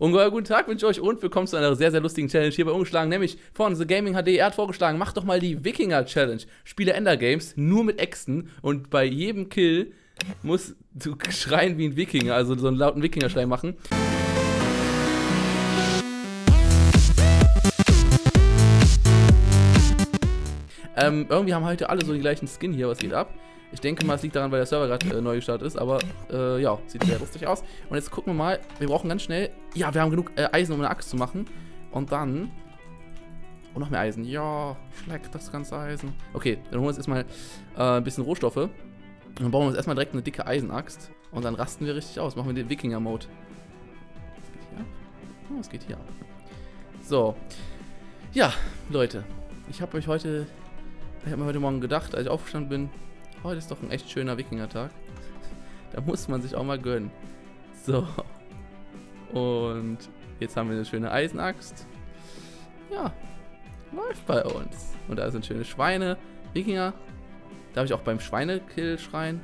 Ungeheuer guten Tag wünsche ich euch und willkommen zu einer sehr, sehr lustigen Challenge hier bei Ungeschlagen, nämlich von The Gaming HD. Er hat vorgeschlagen, macht doch mal die Wikinger Challenge. Spiele Ender Games nur mit Äxten und bei jedem Kill musst du schreien wie ein Wikinger, also so einen lauten Wikinger-Schrei machen. Ähm, irgendwie haben heute alle so den gleichen Skin hier, was geht ab? Ich denke mal, es liegt daran, weil der Server gerade äh, neu gestartet ist, aber äh, ja, sieht sehr lustig aus. Und jetzt gucken wir mal, wir brauchen ganz schnell, ja, wir haben genug äh, Eisen, um eine Axt zu machen. Und dann, und noch mehr Eisen. Ja, schleckt das ganze Eisen. Okay, dann holen wir uns erstmal äh, ein bisschen Rohstoffe. Und dann bauen wir uns erstmal direkt eine dicke Eisenaxt. Und dann rasten wir richtig aus, machen wir den Wikinger-Mode. Geht hier ab? Oh, was geht hier ab? So. Ja, Leute, ich habe euch heute, ich habe mir heute Morgen gedacht, als ich aufgestanden bin, Heute ist doch ein echt schöner Wikinger-Tag. Da muss man sich auch mal gönnen. So. Und jetzt haben wir eine schöne Eisenaxt. Ja, läuft bei uns. Und da sind schöne Schweine. Wikinger. Darf ich auch beim Schweinekill schreien?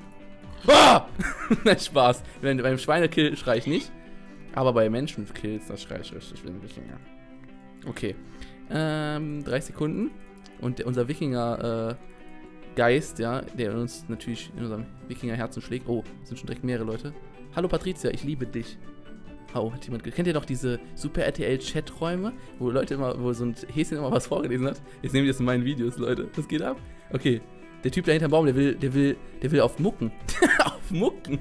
Ah! Nein, Spaß. Wenn, beim Schweinekill schreie ich nicht. Aber bei Menschenkills, das schreie ich richtig wie ein Wikinger. Okay. Ähm, 30 Sekunden. Und unser Wikinger, äh, Geist, ja, der uns natürlich in unserem Wikingerherzen schlägt. Oh, sind schon direkt mehrere Leute. Hallo Patricia, ich liebe dich. Oh, hat jemand. Kennt ihr doch diese Super RTL-Chaträume, wo Leute immer, wo so ein Häschen immer was vorgelesen hat? Jetzt nehme ich das in meinen Videos, Leute. Das geht ab. Okay. Der Typ da hinterm Baum, der will, der will, der will auf Mucken. auf Mucken.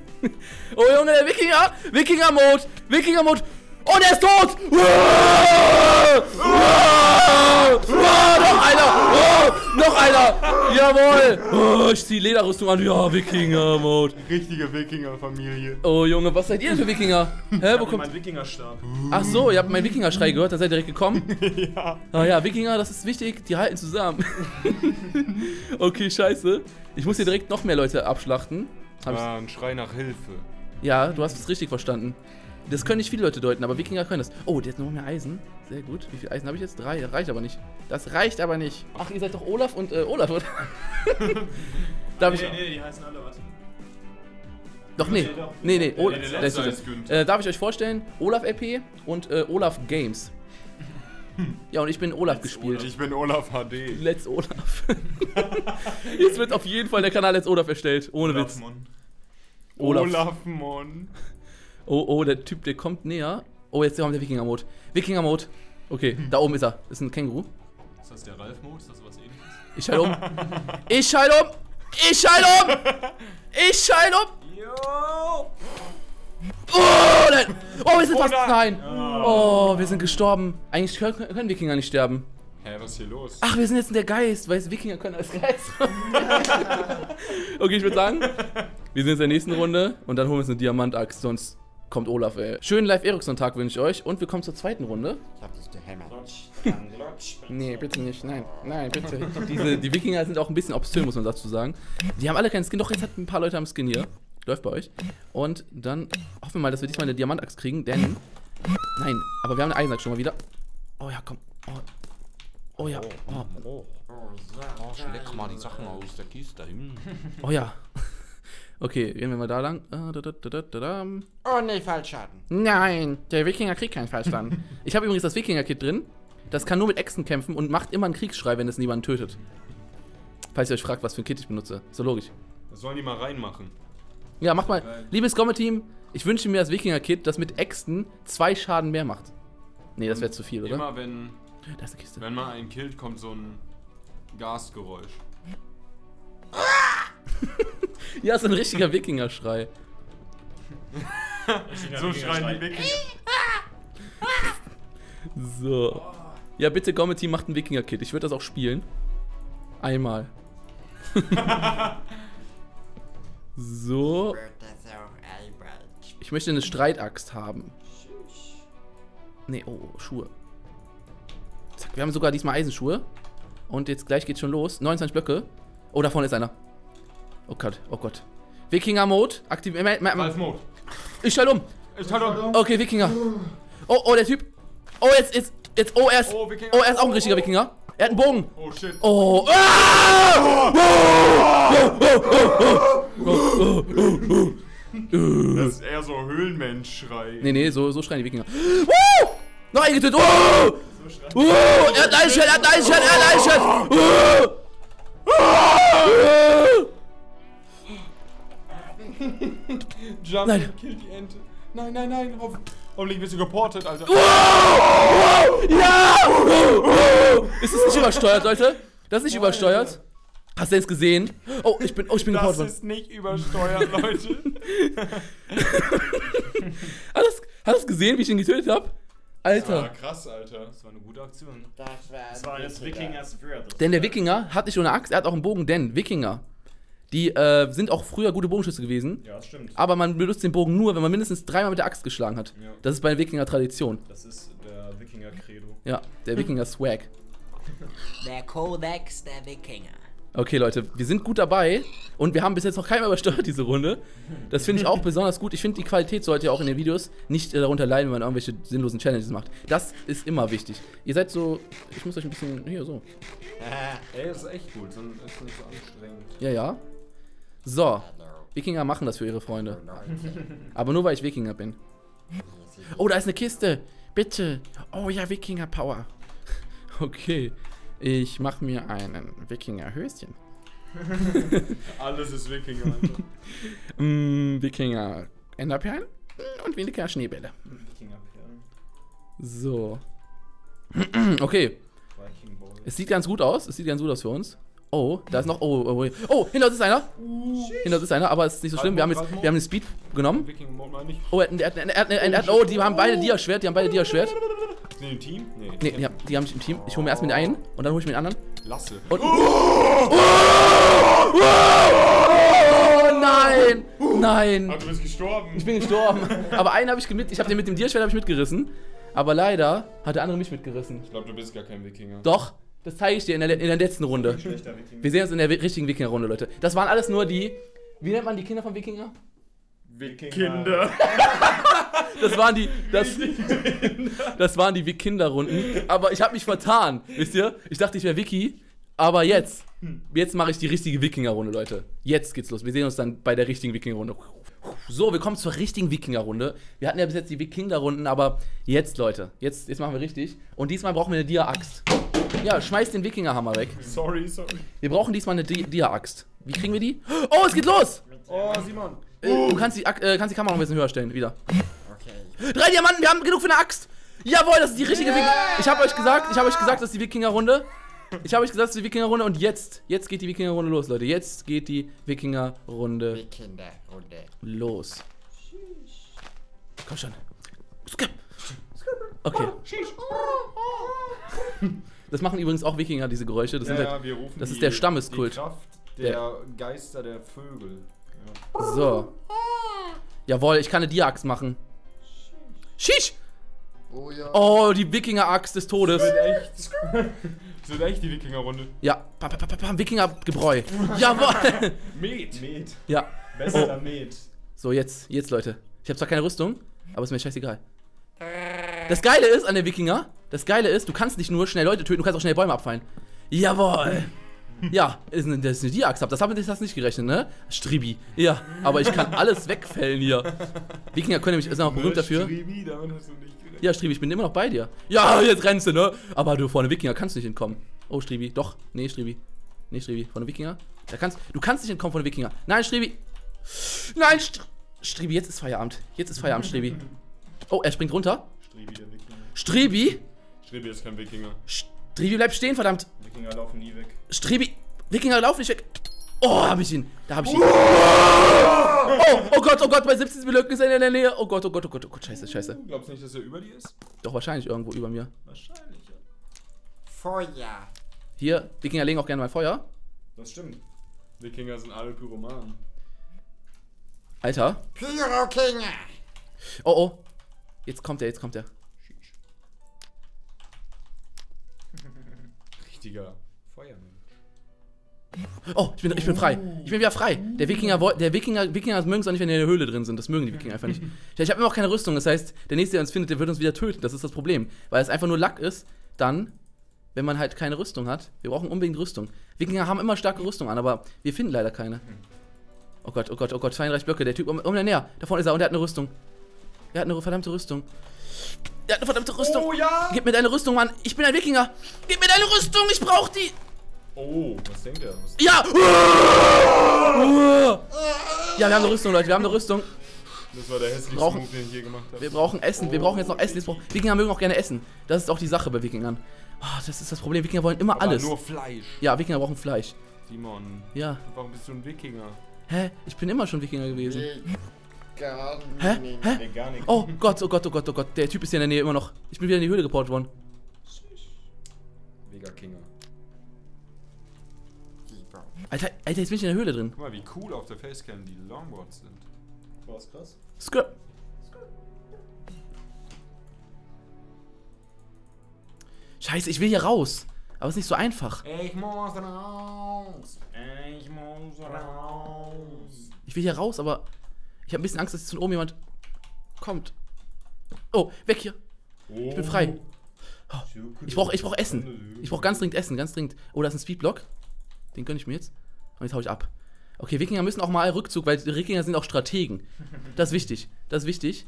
oh Junge, der Wikinger! Wikinger-Mode! Wikinger-Mode! Oh, der ist tot! Uah! Uah! Uah! Noch einer! Oh, noch einer! Jawohl! Oh, ich zieh Lederrüstung an. Ja, Wikinger-Mode. Richtige Wikinger-Familie. Oh, Junge, was seid ihr denn für Wikinger? Hä, wo kommt... mein Wikingerstab. Ach so, ihr habt meinen Wikinger-Schrei gehört, da seid ihr direkt gekommen? ja. Ah ja, Wikinger, das ist wichtig, die halten zusammen. okay, scheiße. Ich muss hier direkt noch mehr Leute abschlachten. Hab ah, ein Schrei nach Hilfe. Ja, du hast es richtig verstanden. Das können nicht viele Leute deuten, aber Wikinger können das. Oh, der hat noch mehr Eisen. Sehr gut. Wie viel Eisen habe ich jetzt? Drei. Das reicht aber nicht. Das reicht aber nicht. Ach, ihr seid doch Olaf und äh, Olaf, oder? darf nee, ich, nee, die heißen alle was. Doch, nee. Nee, nee. Oh, nee, nee ist äh, darf ich euch vorstellen? Olaf LP und äh, Olaf Games. Ja, und ich bin Olaf Let's gespielt. Olaf. Ich bin Olaf HD. Let's Olaf. Jetzt wird auf jeden Fall der Kanal Let's Olaf erstellt. Ohne Olaf Witz. Mon. Olaf. Olaf Mon. Oh, oh, der Typ, der kommt näher. Oh, jetzt haben wir Wikinger-Mode. Wikinger-Mode. Okay, da oben ist er. Das ist ein Känguru. Ist das der Ralf-Mode? Ist das was ähnliches? Ich schalte um. ich schalte um. Ich schalte um. Ich schalte um. Yo. Oh, nein. oh, wir sind oh, fast. Nein. Oh, wir sind gestorben. Eigentlich können, können Wikinger nicht sterben. Hä, was ist hier los? Ach, wir sind jetzt in der Geist, weil Wikinger können als Geist. okay, ich würde sagen, wir sind jetzt in der nächsten Runde und dann holen wir uns eine Diamantaxt, sonst kommt Olaf, ey. Schönen Live-Ericsson-Tag wünsche ich euch und wir kommen zur zweiten Runde. Ich hab dich gehämmert. nee, bitte nicht. Nein, nein, bitte. Diese, die Wikinger sind auch ein bisschen obszön, muss man dazu sagen. Die haben alle keinen Skin, doch jetzt hat ein paar Leute am Skin hier. Läuft bei euch. Und dann hoffen wir mal, dass wir diesmal eine Diamantachs kriegen, denn... Nein, aber wir haben eine Eisenachs schon mal wieder. Oh ja, komm. Oh, oh ja. Oh, oh. oh. oh schleck mal die Sachen aus der Kiste. oh ja. Okay, gehen wir mal da lang. Ah, oh ne, Fallschaden. Nein, der Wikinger kriegt keinen Fallschaden. ich habe übrigens das Wikinger-Kit drin. Das kann nur mit Echsen kämpfen und macht immer einen Kriegsschrei, wenn es niemanden tötet. Falls ihr euch fragt, was für ein Kit ich benutze. So logisch. Das sollen die mal reinmachen. Ja, mach mal. Liebes Gomme-Team, ich wünsche mir das Wikinger-Kit, das mit Äxten zwei Schaden mehr macht. Nee, das wäre zu viel, oder? Immer wenn. Da ist eine Kiste. Wenn man einen killt, kommt so ein Gasgeräusch. ja, so ein richtiger Wikinger-Schrei. so schreien die Wikinger. so. Ja, bitte Gometi macht ein Wikinger-Kit. Ich würde das auch spielen. Einmal. so. Ich möchte eine Streitaxt haben. Nee, oh, Schuhe. Zack, wir haben sogar diesmal Eisenschuhe. Und jetzt gleich geht's schon los. 29 Blöcke. Oh, da vorne ist einer. Oh Gott, oh Gott. Wikinger-Mode. Aktivieren. Mode. Ich stell um. Ich stell um. Okay, Wikinger. Oh, oh, der Typ. Oh, jetzt, jetzt, jetzt. Oh, er ist. Oh, oh er ist auch ein richtiger Wikinger. Er hat einen Bogen. Oh, shit. Oh. Ah! Das ist eher so Höhlenmensch-Schrei. Nee, nee, so, so schreien die Wikinger. Uh! Noch eingetötet! Uh! Uh! Er hat einen Schild, er hat einen Schild, er hat einen Schild! Uh! Jump Nein. killt die Ente. Nein, nein, nein. Hoff hoffentlich wirst du geportet, Alter. Ja! Ist es nicht übersteuert, Leute? Das ist nicht übersteuert. Hast du jetzt gesehen? Oh, ich bin, oh, ich bin Das geportet worden. ist nicht übersteuert, Leute. Hast du hast du gesehen, wie ich ihn getötet habe? Alter. Ah, krass, Alter. Das war eine gute Aktion. Das war, Das war jetzt Wikingers Word. Denn der Wikinger hat nicht nur eine Axt, er hat auch einen Bogen. Denn Wikinger, die äh, sind auch früher gute Bogenschütze gewesen. Ja, das stimmt. Aber man benutzt den Bogen nur, wenn man mindestens dreimal mit der Axt geschlagen hat. Ja. Das ist bei Wikinger Tradition. Das ist der Wikinger-Credo. Ja, der Wikinger Swag. Der Kodex der Wikinger. Okay, Leute, wir sind gut dabei und wir haben bis jetzt noch keiner übersteuert diese Runde. Das finde ich auch besonders gut. Ich finde, die Qualität sollte ja auch in den Videos nicht äh, darunter leiden, wenn man irgendwelche sinnlosen Challenges macht. Das ist immer wichtig. Ihr seid so, ich muss euch ein bisschen, hier so. Ey, das ist echt gut. So, ist nicht so anstrengend. Ja, ja. So, Wikinger machen das für ihre Freunde. Aber nur, weil ich Wikinger bin. Oh, da ist eine Kiste. Bitte. Oh ja, Wikinger Power. Okay. Ich mache mir einen Wikinger Höschen. Alles ist Wikinger, Alter. Mm, Wikinger Enderperlen und Wikinger Schneebälle. Wikinger-Perlen. So. okay. Es sieht ganz gut aus. Es sieht ganz gut aus für uns. Oh, da ist noch. Oh, oh, oh. oh hinter uns ist einer. Hinter uns ist einer, aber es ist nicht so schlimm. Wir haben jetzt, wir haben den Speed genommen. Oh, er hat, er hat, er hat, er oh, die haben beide Dia-Schwert. Die haben beide Dia-Schwert. Sind die im Team? Nee. Nee, die haben, die haben mich im Team. Ich hole mir erst mit den einen und dann hole ich mir den anderen. Lasse. Und. Oh nein! Nein! Ah, du bist gestorben. Ich bin gestorben. Aber einen habe ich mit, ich habe den mit dem Dia-Schwert mitgerissen. Aber leider hat der andere mich mitgerissen. Ich glaube, du bist gar kein Wikinger. Doch, das zeige ich dir in der, in der letzten Runde. Wir sehen uns in der richtigen Wikinger-Runde, Leute. Das waren alles nur die. Wie nennt man die Kinder von Wikinger? Wikinger. Kinder. Das waren die. Das, das waren die Wikinger-Runden. Aber ich habe mich vertan. Wisst ihr? Ich dachte, ich wäre Wiki. Aber jetzt. Jetzt mache ich die richtige Wikinger-Runde, Leute. Jetzt geht's los. Wir sehen uns dann bei der richtigen Wikinger-Runde. So, wir kommen zur richtigen Wikinger-Runde. Wir hatten ja bis jetzt die Wikinger-Runden, aber jetzt, Leute. Jetzt, jetzt machen wir richtig. Und diesmal brauchen wir eine Dia-Axt. Ja, schmeiß den Wikinger-Hammer weg. Sorry, sorry. Wir brauchen diesmal eine Di- Dia-Axt. Wie kriegen wir die? Oh, es geht los! Oh, Simon. Äh, Du kannst die, äh, kannst die Kamera noch ein bisschen höher stellen, wieder. Okay. Drei Diamanten, wir haben genug für eine Axt! Jawohl, das ist die richtige Wikinger. Ich habe euch gesagt, ich habe euch gesagt, das ist die Wikinger-Runde. Ich habe euch gesagt, das ist die Wikinger-Runde und jetzt, jetzt geht die Wikinger-Runde los, Leute. Jetzt geht die Wikinger-Runde Wikinger-Runde. los. Komm schon. Skip. Okay. Das machen übrigens auch Wikinger, diese Geräusche. Das, Ja, sind ja, halt, wir rufen das die, ist der Stammeskult. Die Kraft der Geister der Vögel. Ja. so. Jawohl, ich kann eine Dia-Axt machen. Shish! Oh ja. Oh, die Wikinger-Axt des Todes. Das wird echt. Das wird echt die Wikinger-Runde. Ja, Wikinger-Gebräu. Jawohl! Met. Met. Ja. Bester Met. So, jetzt, jetzt, Leute. Ich habe zwar keine Rüstung, aber ist mir scheißegal. Das Geile ist an der Wikinger, das Geile ist, du kannst nicht nur schnell Leute töten, du kannst auch schnell Bäume abfallen. Jawohl! Ja, ist das ist eine Dia-Axt. Das haben wir das nicht gerechnet, ne? Stribi. Ja, aber ich kann alles wegfällen hier. Wikinger können nämlich, sind auch berühmt dafür. Stribi, damit hast du nicht gerechnet. Ja, Stribi, ich bin immer noch bei dir. Ja, jetzt rennst du, ne? Aber du vorne Wikinger kannst nicht entkommen. Oh, Stribi. Doch. Nee, Stribi. Nee, Stribi. Von Wikinger. Da kannst, du kannst nicht entkommen von Wikinger. Nein, Stribi. Nein, Str Stribi, jetzt ist Feierabend. Jetzt ist Feierabend, Stribi. Oh, er springt runter. Stribi, der Wikinger. Stribi. Stribi ist kein Wikinger. Stribi bleibt stehen, verdammt. Wikinger laufen nie weg. Stribi. Wikinger, lauf nicht weg. Oh, hab ich ihn. Da hab ich ihn. Oh, oh Gott, oh Gott, bei 17 Blöcken ist er in der Nähe. Oh Gott, oh Gott, oh Gott, oh Gott, scheiße, scheiße. Du glaubst nicht, dass er über dir ist? Doch, wahrscheinlich irgendwo über mir. Wahrscheinlich, ja. Feuer. Hier, Wikinger legen auch gerne mal Feuer. Das stimmt. Wikinger sind alle Pyromanen. Alter. Pyro-Kinger. Oh, oh. Jetzt kommt er, jetzt kommt er. Richtiger Feuermann. Oh, ich bin, ich bin frei. Ich bin wieder frei. Der Wikinger, der Wikinger, Wikinger mögen es auch nicht, wenn die in der Höhle drin sind. Das mögen die Wikinger einfach nicht. Ich, habe immer noch keine Rüstung. Das heißt, der nächste, der uns findet, der wird uns wieder töten. Das ist das Problem. Weil es einfach nur Lack ist, dann, wenn man halt keine Rüstung hat. Wir brauchen unbedingt Rüstung. Wikinger haben immer starke Rüstung an, aber wir finden leider keine. Oh Gott, oh Gott, oh Gott, 32 Blöcke. Der Typ um, um der näher. Da vorne ist er und er hat eine Rüstung. Er hat eine verdammte Rüstung. Er hat eine verdammte Rüstung. Oh ja! Gib mir deine Rüstung, Mann. Ich bin ein Wikinger. Gib mir deine Rüstung. Ich brauch die. Oh, was denkt er? Was Ja. Ja, wir haben eine Rüstung, Leute. Wir haben eine Rüstung. das war der hässlichste Brauchen- Move, den ich je gemacht habe. Wir brauchen Essen. Wir brauchen jetzt noch Essen. Brauchen- Wikinger mögen auch gerne essen. Das ist auch die Sache bei Wikingern. Ah, das ist das Problem. Wikinger wollen immer Aber alles. nur Fleisch. Ja, Wikinger brauchen Fleisch. Simon, Ja. warum bist du ein Wikinger? Hä? Ich bin immer schon Wikinger gewesen. Gar Hä? Hä? Nee, gar nichts. Oh Gott, oh Gott, oh Gott, oh Gott. Der Typ ist hier in der Nähe immer noch. Ich bin wieder in die Höhle geportet worden. Mega Kinger. Alter, Alter, jetzt bin ich in der Höhle drin. Guck mal, wie cool auf der Facecam die Longboards sind. Was krass. Skr. Scheiße, ich will hier raus. Aber es ist nicht so einfach. Ich muss raus. Ich muss raus. Ich will hier raus, aber ich habe ein bisschen Angst, dass jetzt von oben jemand kommt. Oh, weg hier. Ich bin frei. Ich brauche ich brauch Essen. Ich brauche ganz dringend Essen, ganz dringend. Oh, da ist ein Speedblock. Den gönne ich mir jetzt. Und jetzt hau ich ab. Okay, Wikinger müssen auch mal Rückzug, weil die Wikinger sind auch Strategen. Das ist wichtig. Das ist wichtig.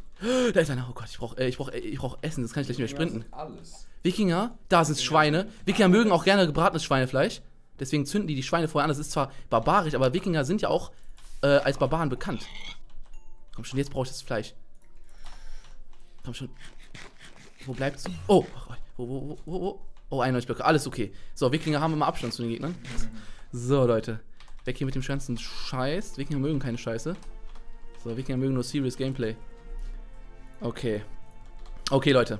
Da ist einer. Oh Gott, ich brauche äh, ich brauch, äh, ich brauch Essen, das kann ich gleich nicht mehr sprinten. Alles. Wikinger, da sind Schweine. Wikinger mögen auch gerne gebratenes Schweinefleisch. Deswegen zünden die die Schweine vorher an. Das ist zwar barbarisch, aber Wikinger sind ja auch äh, als Barbaren bekannt. Komm schon, jetzt brauche ich das Fleisch. Komm schon. Wo bleibt's? Oh, wo, wo, wo, wo, wo? Oh, 91 Blöcke. Alles okay. So, Wikinger haben immer Abstand zu den Gegnern. So, Leute. Weg hier mit dem ganzen Scheiß. Wikinger mögen keine Scheiße. So, Wikinger mögen nur Serious Gameplay. Okay. Okay, Leute.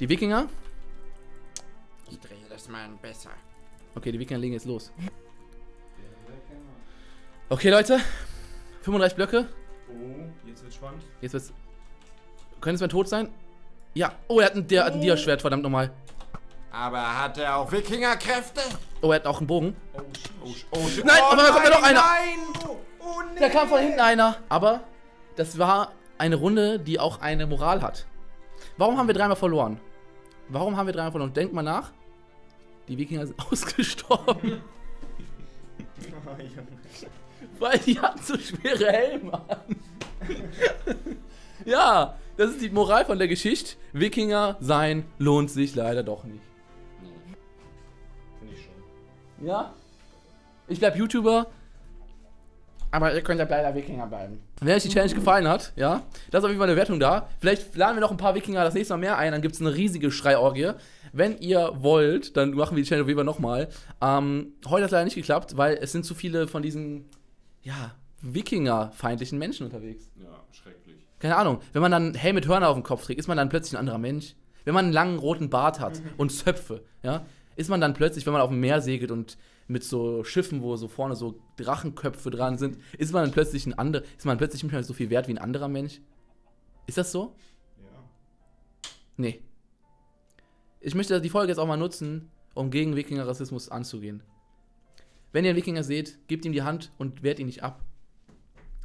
Die Wikinger. Ich drehe das mal besser. Okay, die Wikinger legen jetzt los. Okay, Leute. 35 Blöcke. Oh, jetzt wird spannend. Jetzt wird's. Könnte es mein Tod sein? Ja. Oh, er hat ein, der hat ein Dia-Schwert, verdammt nochmal. Aber hat er auch Wikingerkräfte? Oh, er hat auch einen Bogen. Oh, shit. Oh, oh shit. Nein, aber da kommt ja noch einer. Nein! Oh, oh nee. Da kam von hinten einer. Aber das war eine Runde, die auch eine Moral hat. Warum haben wir dreimal verloren? Warum haben wir dreimal verloren? Denkt mal nach. Die Wikinger sind ausgestorben, weil die hatten so schwere Helme an. ja, das ist die Moral von der Geschichte. Wikinger sein lohnt sich leider doch nicht. Finde ich schon. Ja? Ich bleib YouTuber. Aber ihr könnt ja leider Wikinger bleiben. Wenn euch die Challenge gefallen hat, ja, da ist auf jeden Fall eine Wertung da. Vielleicht laden wir noch ein paar Wikinger das nächste Mal mehr ein, dann gibt es eine riesige Schreiorgie. Wenn ihr wollt, dann machen wir die Challenge auf jeden Fall nochmal. Ähm, heute hat es leider nicht geklappt, weil es sind zu viele von diesen, ja, Wikinger-feindlichen Menschen unterwegs. Ja, schrecklich. Keine Ahnung, wenn man dann Helm mit Hörner auf dem Kopf trägt, ist man dann plötzlich ein anderer Mensch. Wenn man einen langen roten Bart hat und Zöpfe, ja, ist man dann plötzlich, wenn man auf dem Meer segelt und mit so Schiffen, wo so vorne so Drachenköpfe dran sind, ist man dann plötzlich ein anderer, ist man plötzlich nicht mehr so viel wert wie ein anderer Mensch? Ist das so? Ja. Nee. Ich möchte die Folge jetzt auch mal nutzen, um gegen Wikinger-Rassismus anzugehen. Wenn ihr einen Wikinger seht, gebt ihm die Hand und wehrt ihn nicht ab.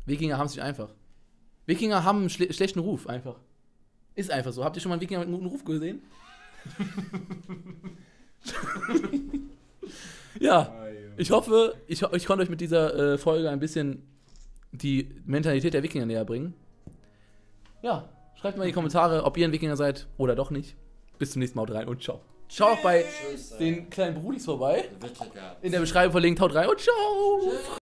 Wikinger haben es nicht einfach. Wikinger haben einen schle schlechten Ruf, einfach. Ist einfach so. Habt ihr schon mal einen Wikinger mit einem guten Ruf gesehen? ja, ich hoffe, ich, ich konnte euch mit dieser äh, Folge ein bisschen die Mentalität der Wikinger näher bringen. Ja, schreibt mal in die Kommentare, ob ihr ein Wikinger seid oder doch nicht. Bis zum nächsten Mal, haut rein und ciao. Schau auch bei den kleinen Brudis vorbei. In der Beschreibung verlinkt, haut rein und ciao.